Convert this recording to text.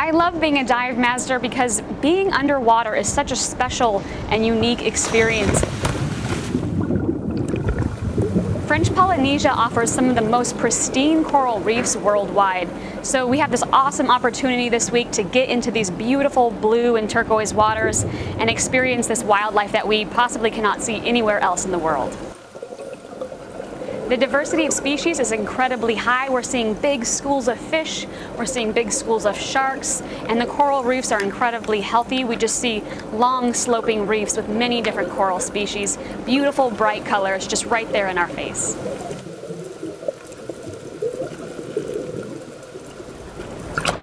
I love being a dive master because being underwater is such a special and unique experience. French Polynesia offers some of the most pristine coral reefs worldwide. So we have this awesome opportunity this week to get into these beautiful blue and turquoise waters and experience this wildlife that we possibly cannot see anywhere else in the world. The diversity of species is incredibly high. We're seeing big schools of fish, we're seeing big schools of sharks, and the coral reefs are incredibly healthy. We just see long sloping reefs with many different coral species, beautiful bright colors just right there in our face.